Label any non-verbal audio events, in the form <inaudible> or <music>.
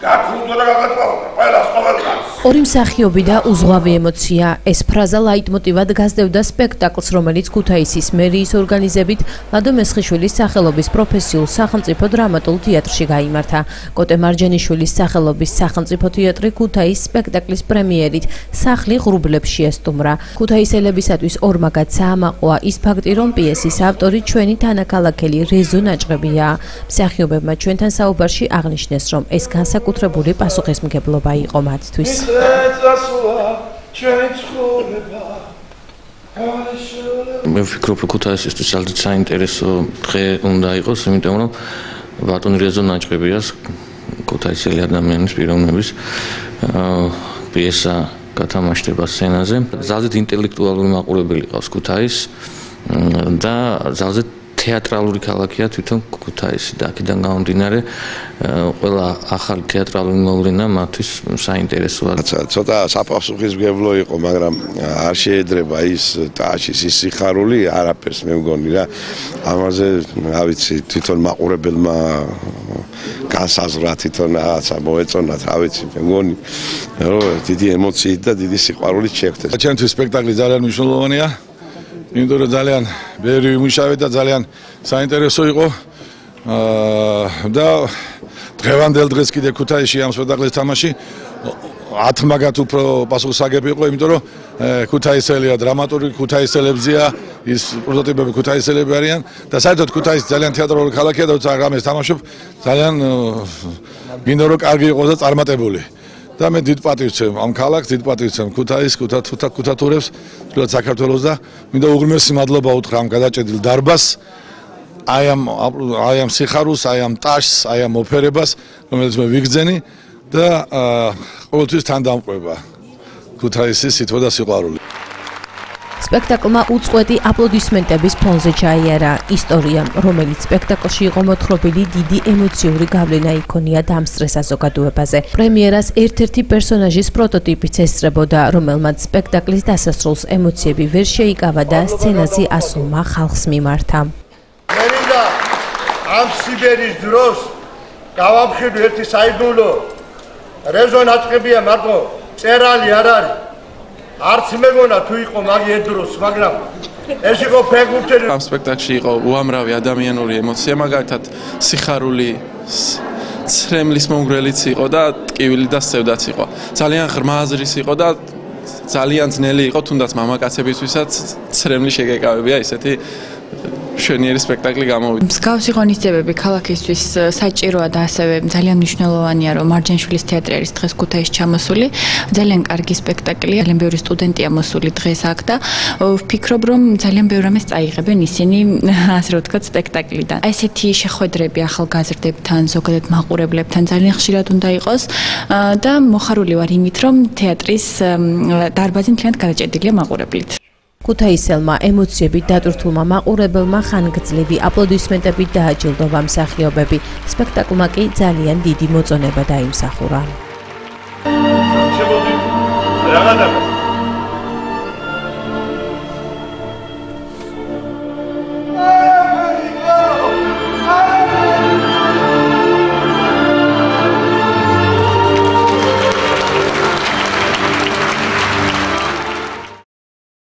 Cara, com toda a ყველას ყოველგანს ორი მსახიობი და უზღვავი ემოცია. ეს ფრაზა ლაიტმოტივად გასდევდა სპექტაკლს რომელიც ქუთაისის მერიის ორგანიზებით ლადო მესხიშვილის სახელობის პროფესიულ სახელმწიფო დრამატულ თეატრში გამართა კოტე მარჯანიშვილის სახელობის სახელმწიფო თეატრი ქუთაის სპექტაკლის პრემიერით სახლი ღრუბლებში ესტუმრა ქუთაისელებისათვის ორმაგად საამაყოა ის ფაქტი რომ პიესის ავტორი ჩვენი თანაქალაქელი რეზო ნაჭრებია მსახიობებმა ჩვენთან საუბარში აღნიშნეს რომ ეს განსაკუთრებული განსაკუთრებული პასუხისმგებლობა იყო მათთვის. მე ვფიქრობ, რომ ქუთაისისთვის ძალიან საინტერესო დღე უნდა იყოს, იმიტომ რომ ბატონ რეზო ნაჭყებიას ქუთაისელი ადამიანის პიროვნების პიესა გათამაშდება სცენაზე. ძალიან ინტელექტუალური მაყურებელი ყავს ქუთაის და ძალიან თეატრალური ქალაქია თვითონ ქუთაისი და აქედან გამომდინარე ყველა ახალი თეატრალური მოვლენა მათთვის საინტერესოა. ცოტა საფასუხისმგებლო იყო, მაგრამ არ შეედრება ის ტააშის ის სიხარული არაფერს მე მგონი რა. ამაზე რა ვიცი, თვითონ მაყურებელმა გასაზრა თვითონ რაღაცა მოეწონათ, რა ვიცი, მე მგონი რომ დიდი ემოციით და დიდი სიყვარულით შეხვდეთ. ჩემთვის სპექტაკლი ძალიან მნიშვნელოვანია. იმიტომ რომ ძალიან ბევრი მუშავე და ძალიან საინტერესო იყო აა და დღევანდელ დღეს კიდე ქუთაისში ამ სპექტაკლის თამაში 10 მაგათ უფრო პასუხისაგები იყო, იმიტომ რომ ქუთაისელია დრამატურგი, ქუთაისელებზია ის პროტოტიპები ქუთაისელები არიან და საერთოდ ქუთაისი ძალიან თეატრალური ქალაქია და თუმცა რამეს თამაშობ ძალიან გინდა რომ კარგი იყოს და წარმატებული. და მე დიდ პატივცემ ამ ქალაქს დიდ პატივცემ ქუთაის ქუთათუთა ქუთათურებს თლოთ საქართველოს და მინდა უღრმესი მადლობა უთხრა ამ გადაჭედილ დარბას აი ამ აი ამ სიხარულს აი ამ ტაშს აი ამ ოფერებას რომელიც მე ვიგზენი და ყოველთვის თან დამყვება ქუთაისის სიტყვა და სიყვარული სპექტაკლმა უწყვეტი აპლოდისმენტების ფონზე ჩაიარა ისტორია, რომელიც სპექტაკლში იყო მოთხრობილი დიდი ემოციური გავლენა იქონია დამსწრეს საზოგადოებაზე. პრემიერას ერთ-ერთი პერსონაჟის პროტოტიპიც ესწრებოდა, რომელმაც სპექტაკლის დასასრულს ემოციები ვერ შეიკავა და სცენაზე ასულმა ხალხს მიმართა. მერინდა ამ სიბერის დროს გავამხედო ერთი საიდუმლო რეზონატყებია მარტო წერალი არ არის არც მეგონა თუ იყო მაგი ედროს, მაგრამ ეს იყო ფეგურტელი. ამ სპექტაკლში იყო უამრავი ადამიანური ემოცია, მაგალითად სიხარული, ცრემლის მომგვრელიც იყო და ტკივილი და სევდაც იყო. ძალიან ღრმა აზრის იყო და ძალიან ძნელი იყო თუნდაც მამაკაცებისთვისაც ცრემლი შეგეკავებია ისეთი მშვენიერი სპექტაკლი გამოვიდა. მსგავსი ღონისძიებები ქალაქისთვის საჭიროა და ასევე ძალიან მნიშვნელოვანია, რომ მარჯანშვილის თეატრი არის დღეს ქუთაისში ჩამოსული. ძალიან კარგი სპექტაკლია, ძალიან ბევრი სტუდენტია მოსული დღეს აქ და ვფიქრობ, რომ ძალიან ბევრ ამას წაიღებენ ისინი, <laughs> ასე რომ ვთქვათ, სპექტაკლიდან. ესეთი შეხვედრები ახალგაზრდებთან, ზოგადად მაყურებლებთან ძალიან ხშირად უნდა იყოს და მოხარული ვარ იმით, რომ თეატრის დარბაზი მთლიანად გადაჭედილია მაყურებლით. ქუთაისელმა ემოციებით დატვირთულმა მაყურებელმა ხანგრძლივი აპლოდისმენტებით დააჯილდოვა მსახიობები. სპექტაკლმა კი ძალიან დიდი მოწონება დაიმსახურა. რაღაცა